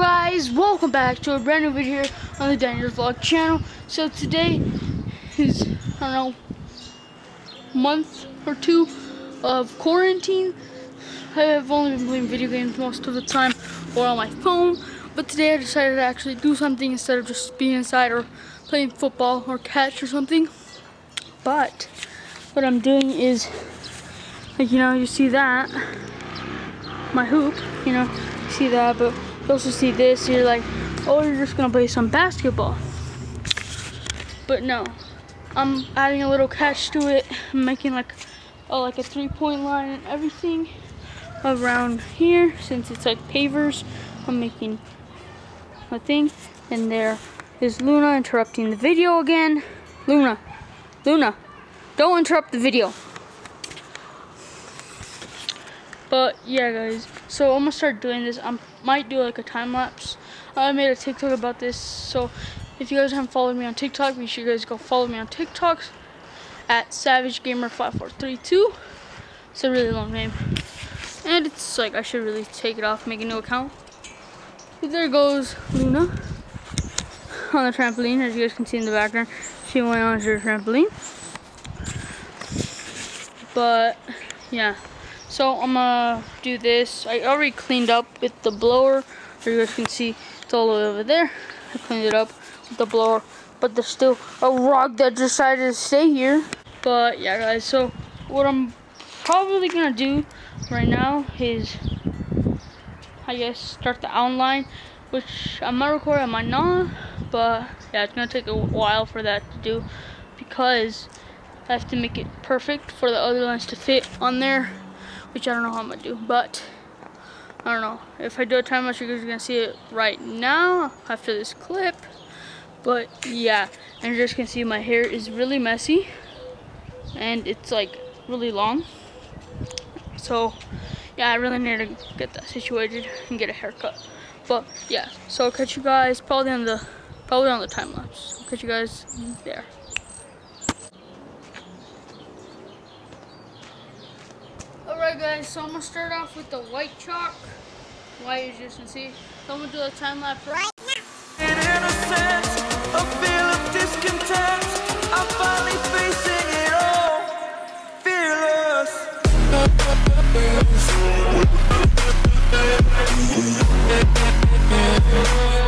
Guys, welcome back to a brand new video here on the Daniel's Vlog channel. So today is, I don't know, month or two of quarantine. I have only been playing video games most of the time or on my phone. But today I decided to actually do something instead of just being inside or playing football or catch or something. But what I'm doing is, like, you know, you see that, my hoop, you know, see that, but you also see this, you're like, oh, you're just gonna play some basketball. But no, I'm adding a little catch to it, I'm making like, oh, like a three-point line and everything around here, since it's like pavers, I'm making a thing, and there is Luna interrupting the video again. Luna, Luna, don't interrupt the video. But yeah, guys. So I'm gonna start doing this. I might do like a time lapse. I made a TikTok about this. So if you guys haven't followed me on TikTok, make sure you guys go follow me on TikTok at SavageGamer5432. It's a really long name, and it's like I should really take it off, make a new account. But there goes Luna on the trampoline, as you guys can see in the background. She went on her trampoline. But yeah. So I'm gonna do this. I already cleaned up with the blower. So you guys can see it's all the way over there. I cleaned it up with the blower. But there's still a rock that decided to stay here. But yeah guys, so what I'm probably gonna do right now is I guess start the outline. Which I might record, I might not. But yeah, it's gonna take a while for that to do because I have to make it perfect for the other lines to fit on there which I don't know how I'm gonna do, but I don't know. If I do a time lapse, you guys are gonna see it right now after this clip. But yeah, and you're just gonna see my hair is really messy and it's like really long. So yeah, I really need to get that situated and get a haircut. But yeah, so I'll catch you guys probably on the probably on the time lapse. I'll catch you guys there. Alright guys, so I'm going to start off with the white chalk. As you can see. So I'm going to do a time lapse right While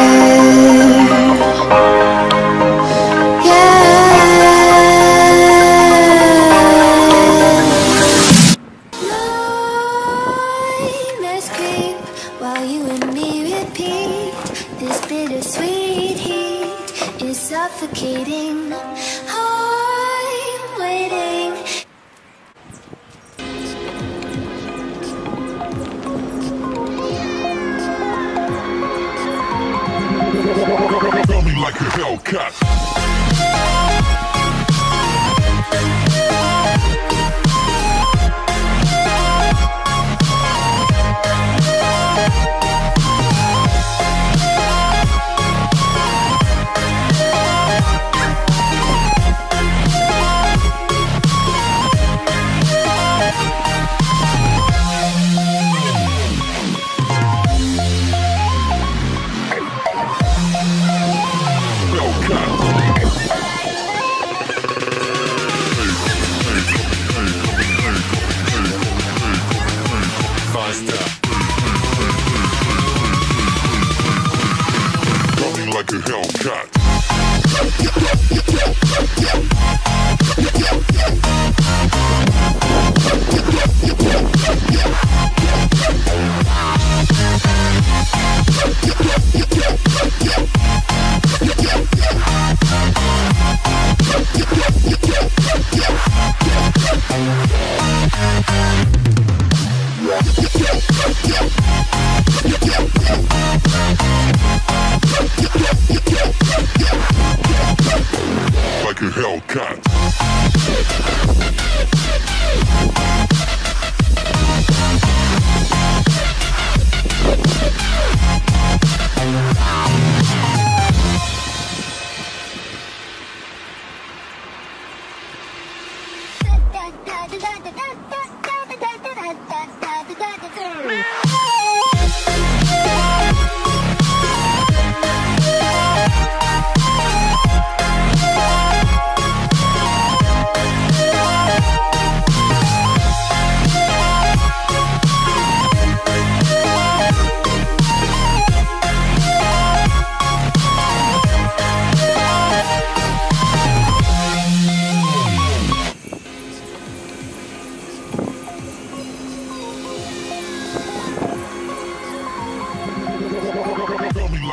suffocating. I'm waiting. Throw me like a Hellcat. Hellcat. Hellcat.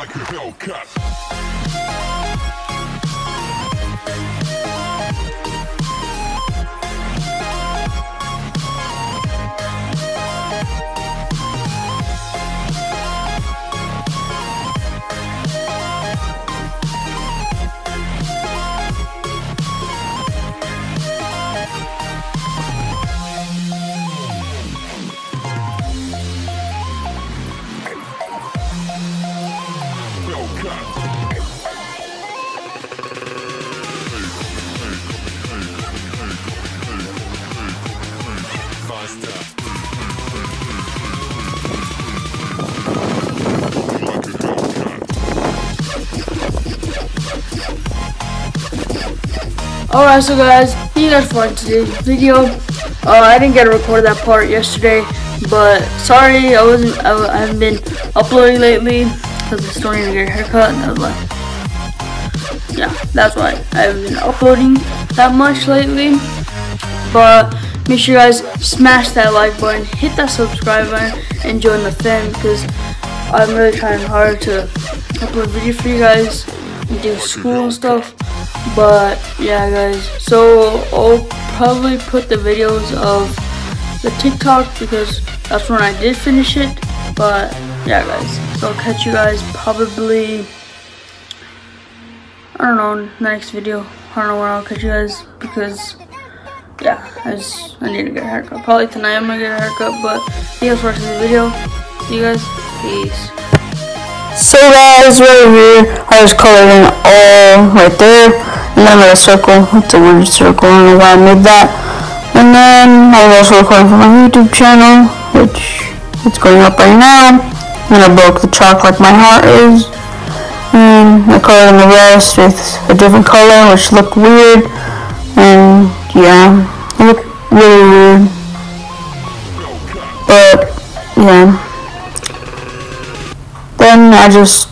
Hellcat. Alright, so guys, guys for today's video. Uh, I didn't get to record that part yesterday, but sorry, I wasn't. I, I haven't been uploading lately because I still need to get a haircut, and I was like, yeah, that's why I haven't been uploading that much lately. But make sure you guys smash that like button, hit that subscribe button, and join the fam because I'm really trying hard to upload videos for you guys and do school and stuff. But yeah, guys. So I'll probably put the videos of the TikTok because that's when I did finish it. But yeah, guys. So I'll catch you guys probably. I don't know, in the next video. I don't know when I'll catch you guys because yeah, I just I need to get a haircut. Probably tonight I'm gonna get a haircut, but thank you guys for watching the video. See you guys. Peace. So guys, right here, I was coloring all right there, and then I made a circle, it's a weird circle, I don't know why I made that. And then I was also recording for my YouTube channel, which it's going up right now. And I broke the chalk like my heart is. And I colored in the rest with a different color, which looked weird. And yeah, it looked really weird. But yeah. Then I just